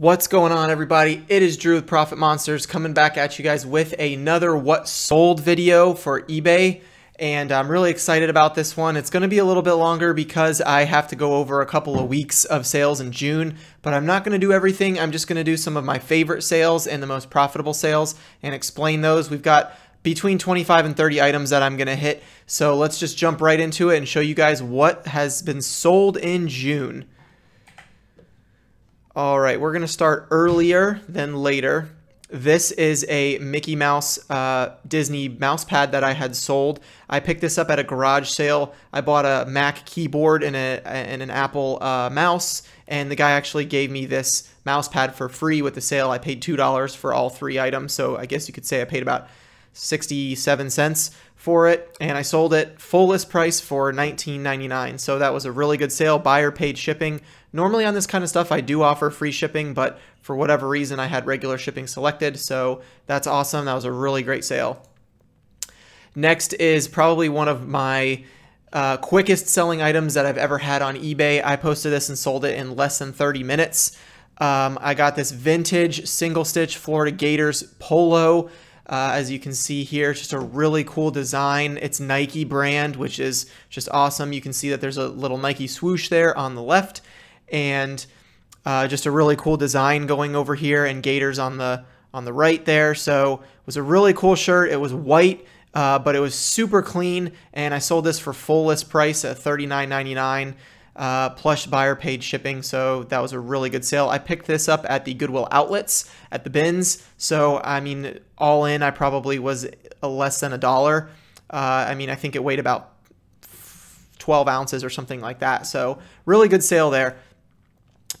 What's going on everybody? It is Drew with Profit Monsters coming back at you guys with another what sold video for eBay and I'm really excited about this one. It's going to be a little bit longer because I have to go over a couple of weeks of sales in June, but I'm not going to do everything. I'm just going to do some of my favorite sales and the most profitable sales and explain those. We've got between 25 and 30 items that I'm going to hit. So let's just jump right into it and show you guys what has been sold in June. All right, we're going to start earlier than later. This is a Mickey Mouse uh, Disney mouse pad that I had sold. I picked this up at a garage sale. I bought a Mac keyboard and, a, and an Apple uh, mouse, and the guy actually gave me this mouse pad for free with the sale. I paid $2 for all three items, so I guess you could say I paid about 67 cents for it and I sold it full list price for $19.99 so that was a really good sale buyer paid shipping normally on this kind of stuff I do offer free shipping but for whatever reason I had regular shipping selected so that's awesome. That was a really great sale. Next is probably one of my uh, quickest selling items that I've ever had on eBay. I posted this and sold it in less than 30 minutes. Um, I got this vintage single stitch Florida Gators polo. Uh, as you can see here, it's just a really cool design. It's Nike brand, which is just awesome. You can see that there's a little Nike swoosh there on the left and uh, just a really cool design going over here and Gators on the on the right there. So it was a really cool shirt. It was white, uh, but it was super clean. And I sold this for full list price at $39.99 uh, plus buyer paid shipping. So that was a really good sale. I picked this up at the Goodwill outlets at the bins. So, I mean, all in, I probably was less than a dollar. Uh, I mean, I think it weighed about 12 ounces or something like that. So, really good sale there.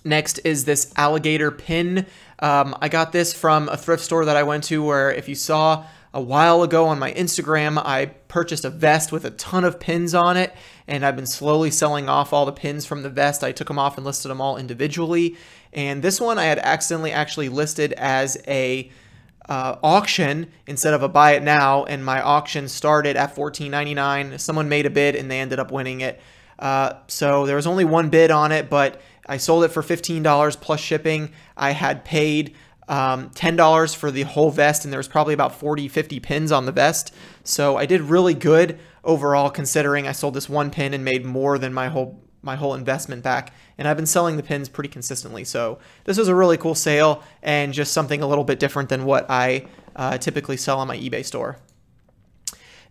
Next is this alligator pin. Um, I got this from a thrift store that I went to where if you saw a while ago on my Instagram, I purchased a vest with a ton of pins on it, and I've been slowly selling off all the pins from the vest. I took them off and listed them all individually. And this one I had accidentally actually listed as a uh, auction instead of a buy it now, and my auction started at $14.99. Someone made a bid and they ended up winning it. Uh, so there was only one bid on it, but I sold it for $15 plus shipping. I had paid um, $10 for the whole vest, and there was probably about 40, 50 pins on the vest. So I did really good overall considering I sold this one pin and made more than my whole my whole investment back and I've been selling the pins pretty consistently so this was a really cool sale and just something a little bit different than what I uh, typically sell on my eBay store.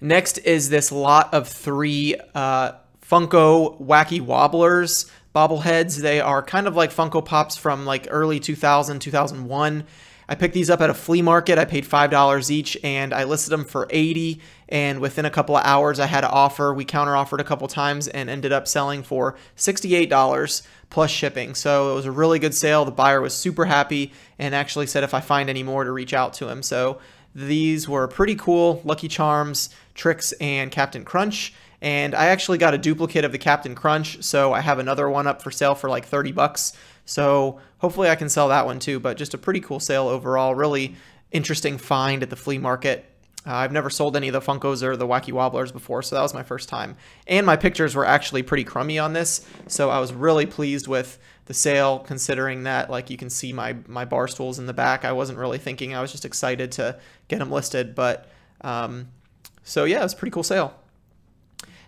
Next is this lot of three uh, Funko Wacky Wobblers bobbleheads. They are kind of like Funko Pops from like early 2000, 2001. I picked these up at a flea market. I paid $5 each and I listed them for 80 and within a couple of hours I had an offer. We counter offered a couple times and ended up selling for $68 plus shipping. So it was a really good sale. The buyer was super happy and actually said if I find any more to reach out to him. So these were pretty cool. Lucky Charms, Trix, and Captain Crunch. And I actually got a duplicate of the Captain Crunch, so I have another one up for sale for like 30 bucks. So hopefully I can sell that one too, but just a pretty cool sale overall. Really interesting find at the flea market. Uh, I've never sold any of the Funkos or the Wacky Wobblers before, so that was my first time. And my pictures were actually pretty crummy on this, so I was really pleased with the sale considering that like you can see my, my bar stools in the back. I wasn't really thinking, I was just excited to get them listed, but um, so yeah, it was a pretty cool sale.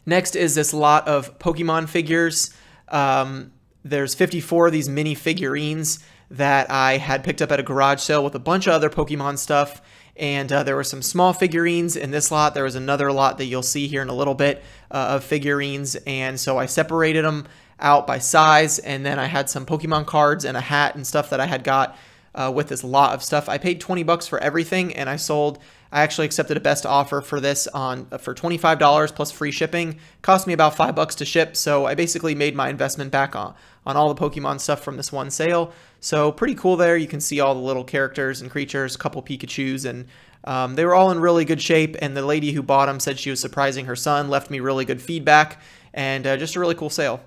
Next is this lot of Pokemon figures. Um, there's 54 of these mini figurines that I had picked up at a garage sale with a bunch of other Pokemon stuff. And uh, there were some small figurines in this lot. There was another lot that you'll see here in a little bit uh, of figurines. And so I separated them out by size. And then I had some Pokemon cards and a hat and stuff that I had got uh, with this lot of stuff. I paid 20 bucks for everything and I sold I actually accepted a best offer for this on uh, for $25 plus free shipping. Cost me about 5 bucks to ship, so I basically made my investment back on on all the Pokemon stuff from this one sale. So pretty cool there. You can see all the little characters and creatures, a couple Pikachus and um, they were all in really good shape, and the lady who bought them said she was surprising her son, left me really good feedback, and uh, just a really cool sale.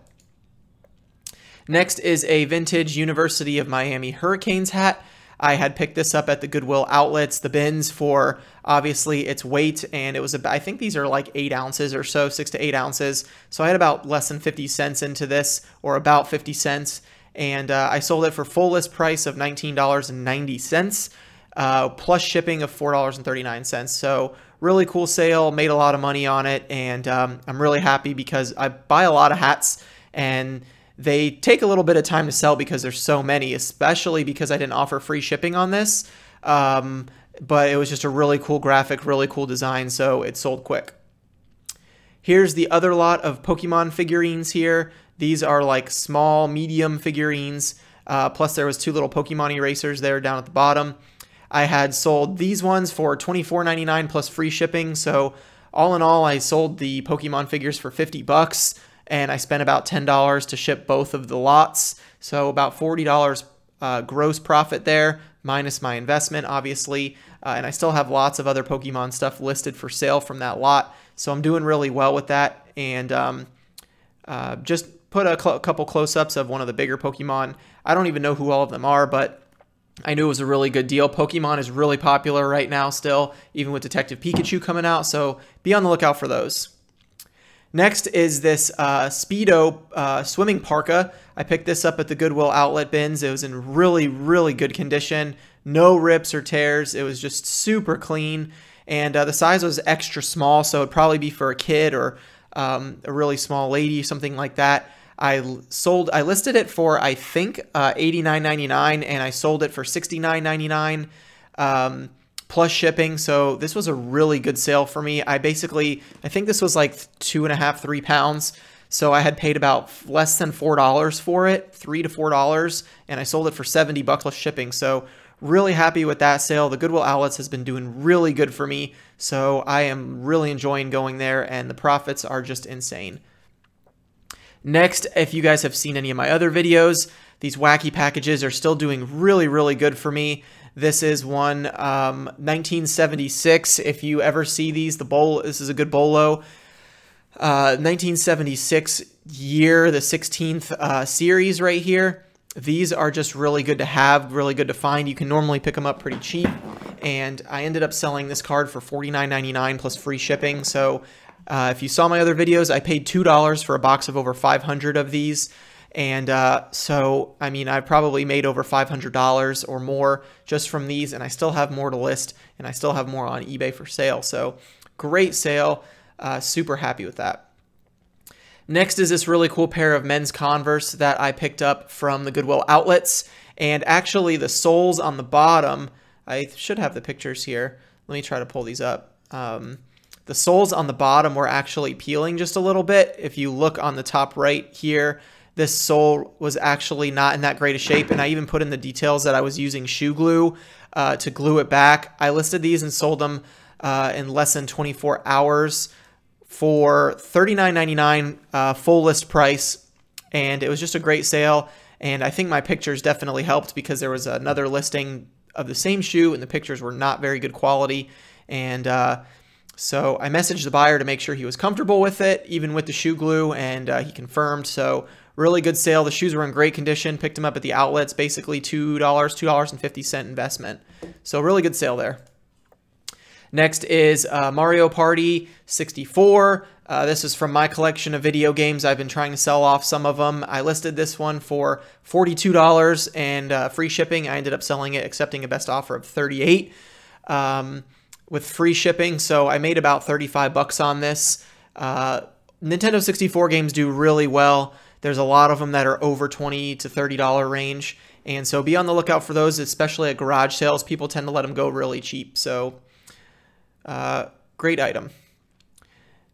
Next is a vintage University of Miami Hurricanes hat. I had picked this up at the Goodwill outlets, the bins for obviously its weight, and it was about, I think these are like eight ounces or so, six to eight ounces. So I had about less than 50 cents into this, or about 50 cents. and uh, I sold it for full list price of $19.90 uh, plus shipping of $4.39. So really cool sale, made a lot of money on it, and um, I'm really happy because I buy a lot of hats and they take a little bit of time to sell because there's so many, especially because I didn't offer free shipping on this. Um, but it was just a really cool graphic, really cool design, so it sold quick. Here's the other lot of Pokemon figurines here. These are like small, medium figurines. Uh, plus there was two little Pokemon erasers there down at the bottom. I had sold these ones for $24.99 plus free shipping. So all in all, I sold the Pokemon figures for 50 bucks and I spent about $10 to ship both of the lots. So about $40 uh, gross profit there, minus my investment, obviously. Uh, and I still have lots of other Pokemon stuff listed for sale from that lot. So I'm doing really well with that. And um, uh, just put a cl- couple close ups of one of the bigger Pokemon. I don't even know who all of them are, but I knew it was a really good deal. Pokemon is really popular right now still, even with Detective Pikachu coming out. So be on the lookout for those. Next is this uh, Speedo uh, swimming parka. I picked this up at the Goodwill outlet bins. It was in really, really good condition. No rips or tears. It was just super clean. And uh, the size was extra small, so it'd probably be for a kid or um, a really small lady, something like that. I sold, I listed it for I think uh, $89.99, and I sold it for $69.99. Um, plus shipping. So this was a really good sale for me. I basically, I think this was like two and a half, three pounds. So I had paid about less than four dollars for it, three to four dollars, and I sold it for 70 bucks plus shipping. So really happy with that sale. The Goodwill Outlets has been doing really good for me. So I am really enjoying going there, and the profits are just insane. Next, if you guys have seen any of my other videos, these wacky packages are still doing really, really good for me. This is one um, 1976. If you ever see these, the bowl. This is a good bolo. Uh, 1976 year, the 16th uh, series right here. These are just really good to have, really good to find. You can normally pick them up pretty cheap. And I ended up selling this card for $49.99 plus free shipping. So uh, if you saw my other videos, I paid $2 for a box of over 500 of these. And uh, so, I mean, I've probably made over $500 or more just from these, and I still have more to list, and I still have more on eBay for sale. So, great sale. Uh, super happy with that. Next is this really cool pair of men's Converse that I picked up from the Goodwill outlets. And actually, the soles on the bottom, I should have the pictures here. Let me try to pull these up. Um, the soles on the bottom were actually peeling just a little bit. If you look on the top right here, this sole was actually not in that great a shape. And I even put in the details that I was using shoe glue uh, to glue it back. I listed these and sold them uh, in less than 24 hours for $39.99 uh, full list price. And it was just a great sale. And I think my pictures definitely helped because there was another listing of the same shoe and the pictures were not very good quality. And uh, so I messaged the buyer to make sure he was comfortable with it, even with the shoe glue, and uh, he confirmed. So Really good sale. The shoes were in great condition. Picked them up at the outlets, basically $2, $2.50 investment. So really good sale there. Next is uh, Mario Party 64. Uh, this is from my collection of video games. I've been trying to sell off some of them. I listed this one for $42 and uh, free shipping. I ended up selling it, accepting a best offer of 38 um, with free shipping. So I made about 35 bucks on this. Uh, Nintendo 64 games do really well. There's a lot of them that are over 20 to $30 range. And so be on the lookout for those, especially at garage sales. People tend to let them go really cheap. So uh, great item.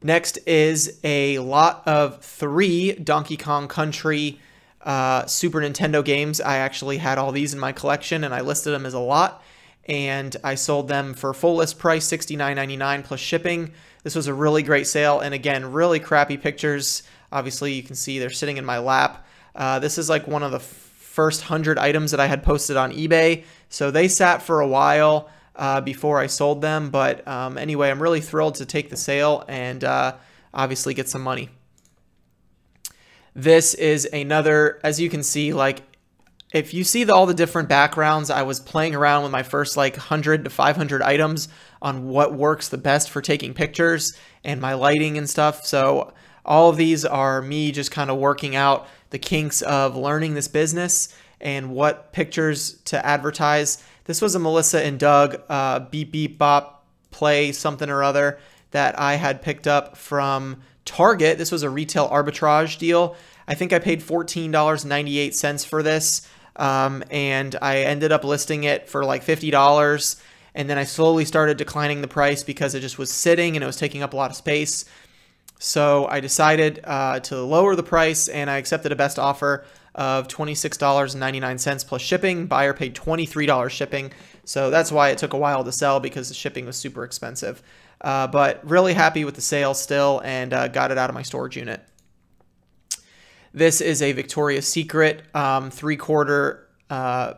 Next is a lot of three Donkey Kong Country uh, Super Nintendo games. I actually had all these in my collection and I listed them as a lot. And I sold them for full list price, $69.99 plus shipping. This was a really great sale. And again, really crappy pictures. Obviously, you can see they're sitting in my lap. Uh, this is like one of the first 100 items that I had posted on eBay. So they sat for a while uh, before I sold them. But um, anyway, I'm really thrilled to take the sale and uh, obviously get some money. This is another, as you can see, like if you see the, all the different backgrounds, I was playing around with my first like 100 to 500 items on what works the best for taking pictures and my lighting and stuff. So all of these are me just kind of working out the kinks of learning this business and what pictures to advertise. This was a Melissa and Doug uh, beep beep bop play something or other that I had picked up from Target. This was a retail arbitrage deal. I think I paid $14.98 for this. Um, and I ended up listing it for like $50. And then I slowly started declining the price because it just was sitting and it was taking up a lot of space. So I decided uh, to lower the price and I accepted a best offer of $26.99 plus shipping. Buyer paid $23 shipping. So that's why it took a while to sell because the shipping was super expensive. Uh, but really happy with the sale still and uh, got it out of my storage unit. This is a Victoria's Secret um, three quarter uh,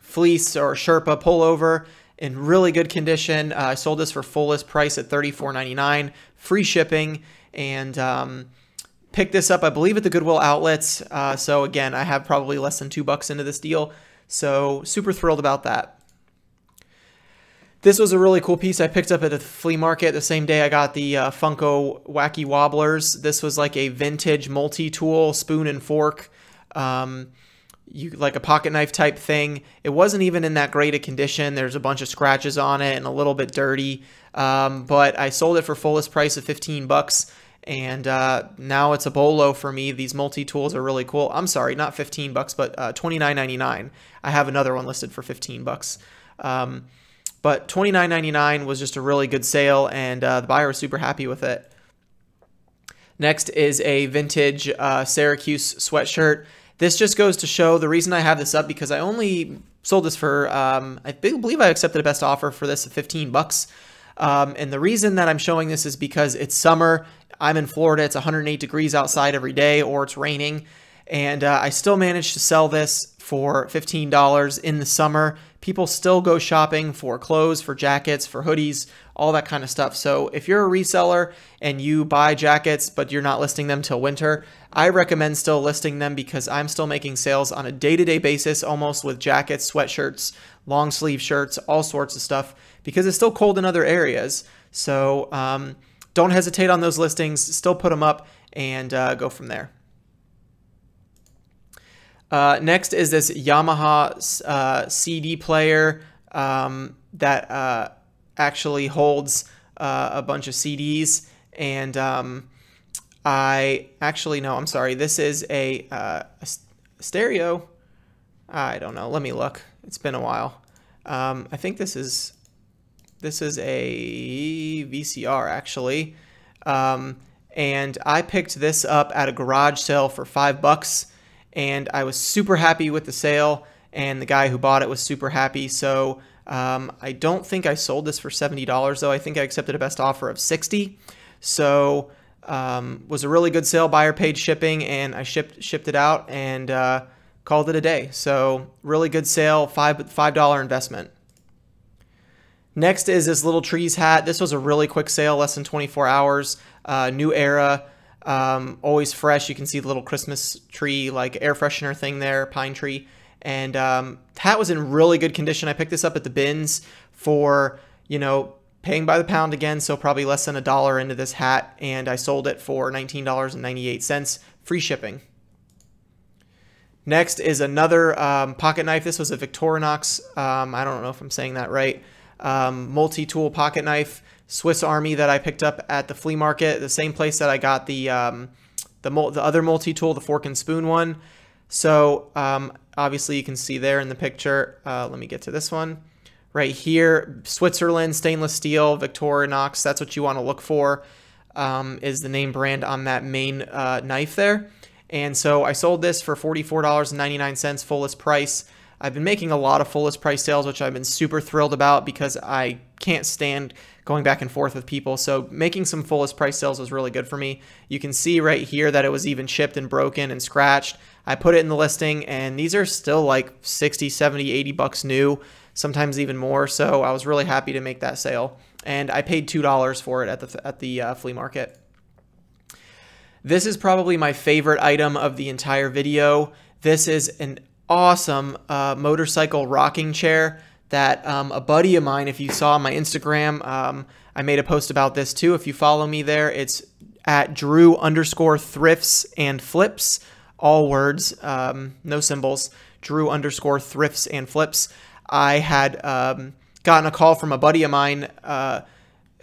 fleece or Sherpa pullover in really good condition. Uh, I sold this for full list price at $34.99, free shipping, and um, picked this up, I believe, at the Goodwill outlets. Uh, so again, I have probably less than two bucks into this deal. So super thrilled about that. This was a really cool piece I picked up at a flea market the same day I got the uh, Funko Wacky Wobblers. This was like a vintage multi-tool spoon and fork, um, you like a pocket knife type thing. It wasn't even in that great a condition. There's a bunch of scratches on it and a little bit dirty, um, but I sold it for fullest price of 15 bucks. And uh, now it's a bolo for me. These multi-tools are really cool. I'm sorry, not 15 bucks, but uh, 29.99. I have another one listed for 15 bucks. Um, but $29.99 was just a really good sale, and uh, the buyer was super happy with it. Next is a vintage uh, Syracuse sweatshirt. This just goes to show the reason I have this up because I only sold this for, um, I believe I accepted a best offer for this at 15 bucks. Um, and the reason that I'm showing this is because it's summer. I'm in Florida. It's 108 degrees outside every day or it's raining. And uh, I still managed to sell this for $15 in the summer people still go shopping for clothes, for jackets, for hoodies, all that kind of stuff. So if you're a reseller and you buy jackets but you're not listing them till winter, I recommend still listing them because I'm still making sales on a day-to-day basis almost with jackets, sweatshirts, long sleeve shirts, all sorts of stuff because it's still cold in other areas. So um, don't hesitate on those listings, still put them up and uh, go from there. Uh, next is this Yamaha uh, CD player um, that uh, actually holds uh, a bunch of CDs. And um, I actually, no, I'm sorry. This is a, uh, a stereo. I don't know. Let me look. It's been a while. Um, I think this is this is a VCR actually. Um, and I picked this up at a garage sale for five bucks and I was super happy with the sale, and the guy who bought it was super happy. So um, I don't think I sold this for $70 though. I think I accepted a best offer of 60. So um, was a really good sale. Buyer paid shipping, and I shipped shipped it out and uh, called it a day. So really good sale, five five dollar investment. Next is this little trees hat. This was a really quick sale, less than 24 hours. Uh, new era. Um, always fresh. You can see the little Christmas tree, like air freshener thing there, pine tree. And um, hat was in really good condition. I picked this up at the bins for, you know, paying by the pound again, so probably less than a dollar into this hat. And I sold it for $19.98, free shipping. Next is another um, pocket knife. This was a Victorinox. Um, I don't know if I'm saying that right. Um, multi-tool pocket knife. Swiss Army that I picked up at the flea market, the same place that I got the um, the, the other multi-tool, the fork and spoon one. So um, obviously you can see there in the picture. Uh, let me get to this one. Right here, Switzerland stainless steel, Victorinox. That's what you want to look for. Um, is the name brand on that main uh, knife there. And so I sold this for $44.99 full list price. I've been making a lot of full list price sales, which I've been super thrilled about because I can't stand going back and forth with people. So making some full list price sales was really good for me. You can see right here that it was even chipped and broken and scratched. I put it in the listing and these are still like 60, 70, 80 bucks new, sometimes even more. So I was really happy to make that sale. And I paid $2 for it at the, at the uh, flea market. This is probably my favorite item of the entire video. This is an awesome uh, motorcycle rocking chair that um, a buddy of mine, if you saw my Instagram, um, I made a post about this too. If you follow me there, it's at Drew underscore thrifts and flips, all words, um, no symbols, Drew underscore thrifts and flips. I had um, gotten a call from a buddy of mine uh,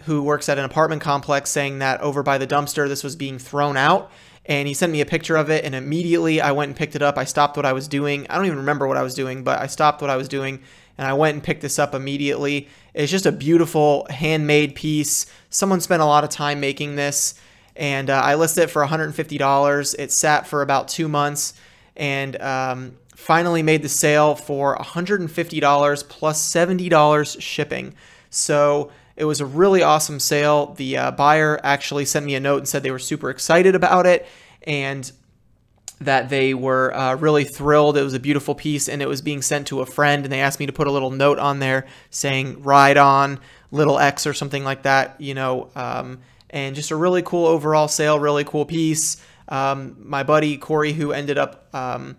who works at an apartment complex saying that over by the dumpster this was being thrown out. And he sent me a picture of it, and immediately I went and picked it up. I stopped what I was doing. I don't even remember what I was doing, but I stopped what I was doing and I went and picked this up immediately. It's just a beautiful handmade piece. Someone spent a lot of time making this, and uh, I listed it for $150. It sat for about two months, and um, finally made the sale for $150 plus $70 shipping. So it was a really awesome sale. The uh, buyer actually sent me a note and said they were super excited about it, and that they were uh, really thrilled. It was a beautiful piece and it was being sent to a friend, and they asked me to put a little note on there saying ride on little X or something like that, you know. Um, and just a really cool overall sale, really cool piece. Um, my buddy Corey, who ended up um,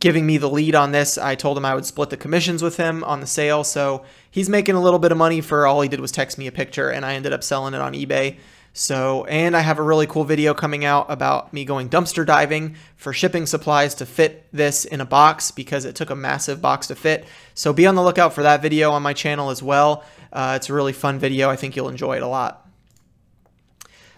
giving me the lead on this, I told him I would split the commissions with him on the sale. So he's making a little bit of money for all he did was text me a picture, and I ended up selling it on eBay. So, and I have a really cool video coming out about me going dumpster diving for shipping supplies to fit this in a box because it took a massive box to fit. So be on the lookout for that video on my channel as well. Uh, it's a really fun video. I think you'll enjoy it a lot.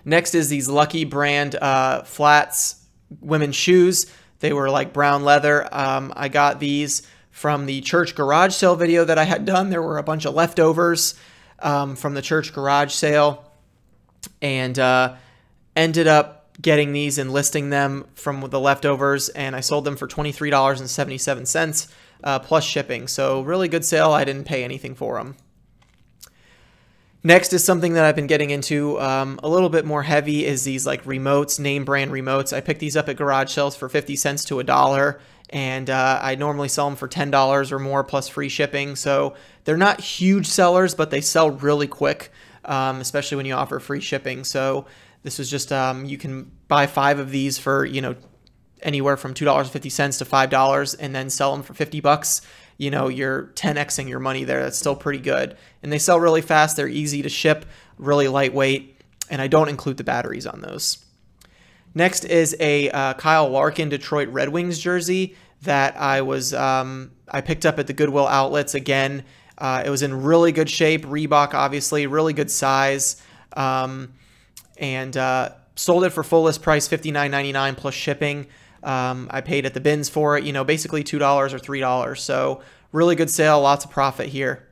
Next is these Lucky brand uh, flats women's shoes. They were like brown leather. Um, I got these from the church garage sale video that I had done. There were a bunch of leftovers um, from the church garage sale and uh, ended up getting these and listing them from the leftovers, and I sold them for $23.77 uh, plus shipping. So really good sale. I didn't pay anything for them. Next is something that I've been getting into um, a little bit more heavy is these like remotes, name brand remotes. I picked these up at garage sales for 50 cents to a dollar and uh, I normally sell them for $10 or more plus free shipping. So they're not huge sellers, but they sell really quick um, especially when you offer free shipping. So this was just um, you can buy five of these for you know anywhere from two dollars fifty cents to five dollars, and then sell them for fifty bucks. You know you're 10xing your money there. That's still pretty good, and they sell really fast. They're easy to ship, really lightweight, and I don't include the batteries on those. Next is a uh, Kyle Larkin Detroit Red Wings jersey that I was um, I picked up at the Goodwill outlets again. Uh, it was in really good shape. Reebok, obviously, really good size. Um, and uh, sold it for full list price, $59.99 plus shipping. Um, I paid at the bins for it, you know, basically $2 or $3. So really good sale, lots of profit here.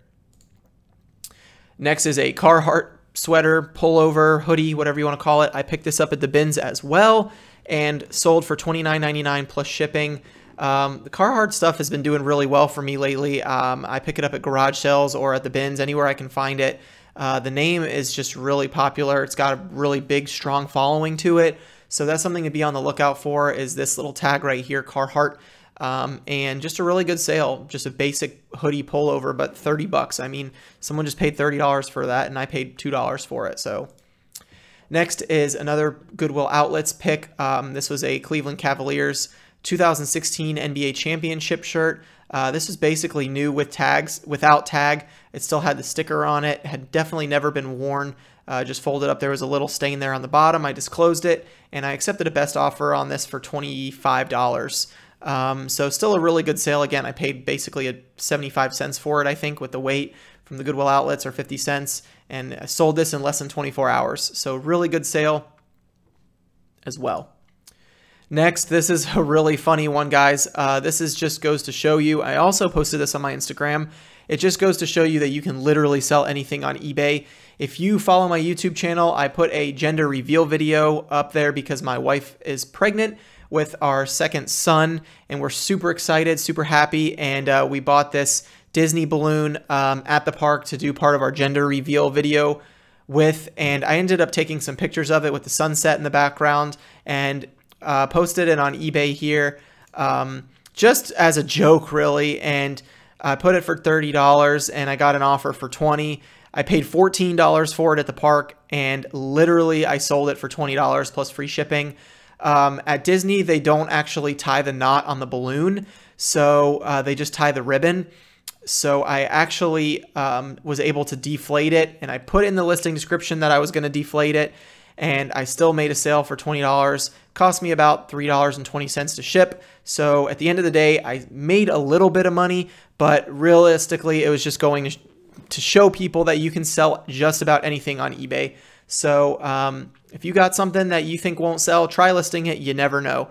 Next is a Carhartt sweater, pullover, hoodie, whatever you want to call it. I picked this up at the bins as well and sold for $29.99 plus shipping. Um, the Carhartt stuff has been doing really well for me lately. Um, I pick it up at garage sales or at the bins, anywhere I can find it. Uh, the name is just really popular. It's got a really big, strong following to it. So that's something to be on the lookout for is this little tag right here, Carhartt. Um, and just a really good sale, just a basic hoodie pullover, but 30 bucks. I mean, someone just paid $30 for that and I paid $2 for it. So next is another Goodwill Outlets pick. Um, this was a Cleveland Cavaliers 2016 NBA Championship shirt. Uh, this was basically new with tags, without tag. It still had the sticker on it. it had definitely never been worn. Uh, just folded up. There was a little stain there on the bottom. I disclosed it, and I accepted a best offer on this for $25. Um, so still a really good sale. Again, I paid basically a 75 cents for it, I think, with the weight from the Goodwill outlets or 50 cents, and I sold this in less than 24 hours. So really good sale as well. Next, this is a really funny one, guys. Uh, this is just goes to show you. I also posted this on my Instagram. It just goes to show you that you can literally sell anything on eBay. If you follow my YouTube channel, I put a gender reveal video up there because my wife is pregnant with our second son, and we're super excited, super happy, and uh, we bought this Disney balloon um, at the park to do part of our gender reveal video with, and I ended up taking some pictures of it with the sunset in the background, and uh, posted it on eBay here um, just as a joke, really. And I put it for $30 and I got an offer for 20 I paid $14 for it at the park and literally I sold it for $20 plus free shipping. Um, at Disney, they don't actually tie the knot on the balloon, so uh, they just tie the ribbon. So I actually um, was able to deflate it and I put in the listing description that I was going to deflate it and I still made a sale for $20. Cost me about $3.20 to ship. So at the end of the day, I made a little bit of money, but realistically, it was just going to, show people that you can sell just about anything on eBay. So um, if you got something that you think won't sell, try listing it. You never know.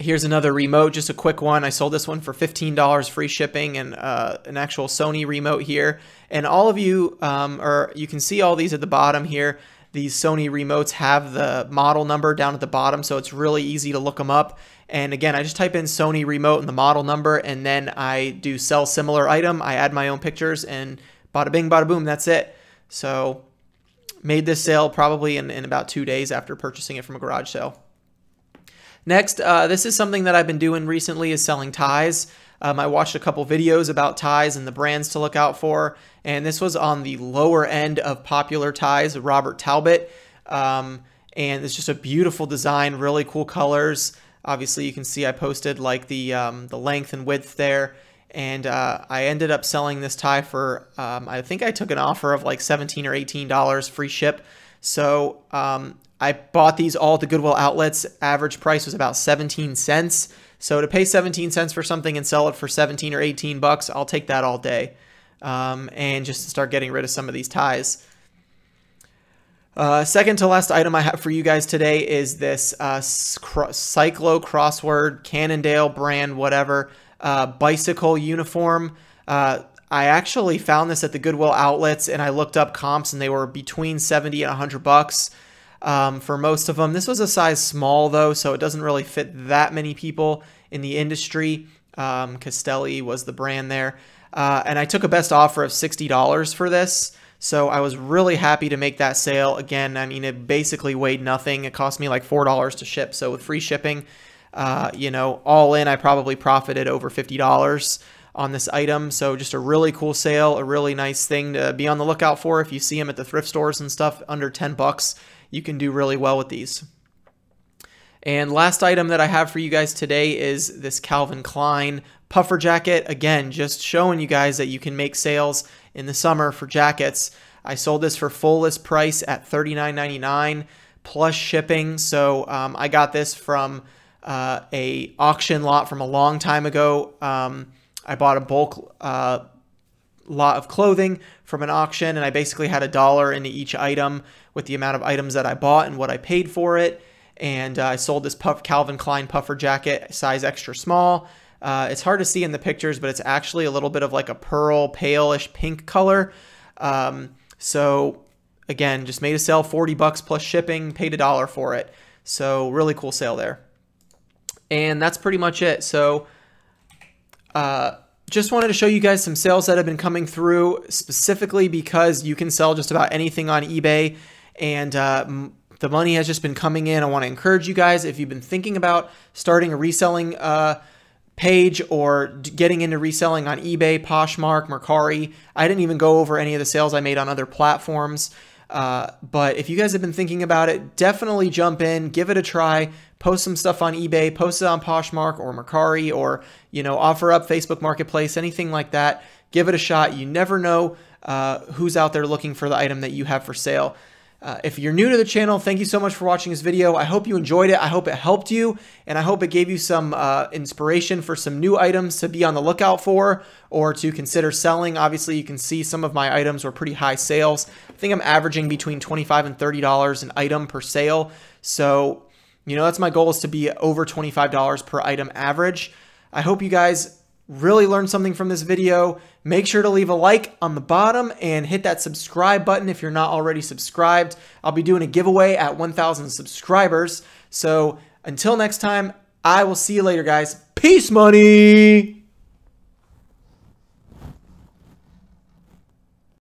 Here's another remote, just a quick one. I sold this one for $15 free shipping and uh, an actual Sony remote here. And all of you, um, you can see all these at the bottom here. These Sony remotes have the model number down at the bottom, so it's really easy to look them up. And again, I just type in Sony remote and the model number, and then I do sell similar item. I add my own pictures, and bada bing, bada boom, that's it. So made this sale probably in, in about two days after purchasing it from a garage sale. Next, uh, this is something that I've been doing recently is selling ties. Um, I watched a couple videos about ties and the brands to look out for, and this was on the lower end of popular ties, Robert Talbott. Um, and it's just a beautiful design, really cool colors. Obviously, you can see I posted like the um, the length and width there, and uh, I ended up selling this tie for um, I think I took an offer of like 17 or 18 dollars free ship. So um, I bought these all at the Goodwill outlets. Average price was about 17 cents. So to pay 17 cents for something and sell it for 17 or 18 bucks, I'll take that all day. Um, and just to start getting rid of some of these ties. Uh, second to last item I have for you guys today is this uh, Cyclo Crossword Cannondale brand, whatever, uh, bicycle uniform. Uh, I actually found this at the Goodwill outlets and I looked up comps and they were between 70 and 100 bucks um, for most of them. This was a size small though, so it doesn't really fit that many people in the industry. Um, Castelli was the brand there. Uh, and I took a best offer of $60 for this. So I was really happy to make that sale. Again, I mean, it basically weighed nothing. It cost me like $4 to ship. So with free shipping, uh, you know, all in, I probably profited over $50 on this item. So just a really cool sale, a really nice thing to be on the lookout for. If you see them at the thrift stores and stuff under 10 bucks, you can do really well with these. And last item that I have for you guys today is this Calvin Klein puffer jacket. Again, just showing you guys that you can make sales in the summer for jackets. I sold this for full list price at $39.99 plus shipping. So um, I got this from uh, a auction lot from a long time ago. Um, I bought a bulk uh, lot of clothing from an auction, and I basically had a dollar into each item with the amount of items that I bought and what I paid for it. And uh, I sold this puff Calvin Klein puffer jacket, size extra small. Uh, it's hard to see in the pictures, but it's actually a little bit of like a pearl, palish pink color. Um, so again, just made a sale, 40 bucks plus shipping, paid a dollar for it. So really cool sale there. And that's pretty much it. So uh, just wanted to show you guys some sales that have been coming through specifically because you can sell just about anything on eBay and uh, the money has just been coming in. I want to encourage you guys if you've been thinking about starting a reselling uh, page or getting into reselling on eBay, Poshmark, Mercari. I didn't even go over any of the sales I made on other platforms. Uh, but if you guys have been thinking about it, definitely jump in, give it a try, post some stuff on eBay, post it on Poshmark or Mercari, or you know, offer up Facebook Marketplace, anything like that. Give it a shot. You never know uh, who's out there looking for the item that you have for sale. Uh, if you're new to the channel, thank you so much for watching this video. I hope you enjoyed it. I hope it helped you, and I hope it gave you some uh, inspiration for some new items to be on the lookout for or to consider selling. Obviously, you can see some of my items were pretty high sales. I think I'm averaging between 25 and $30 an item per sale. So, you know, that's my goal is to be over $25 per item average. I hope you guys really learned something from this video, make sure to leave a like on the bottom and hit that subscribe button if you're not already subscribed. I'll be doing a giveaway at 1,000 subscribers. So until next time, I will see you later, guys. Peace, money!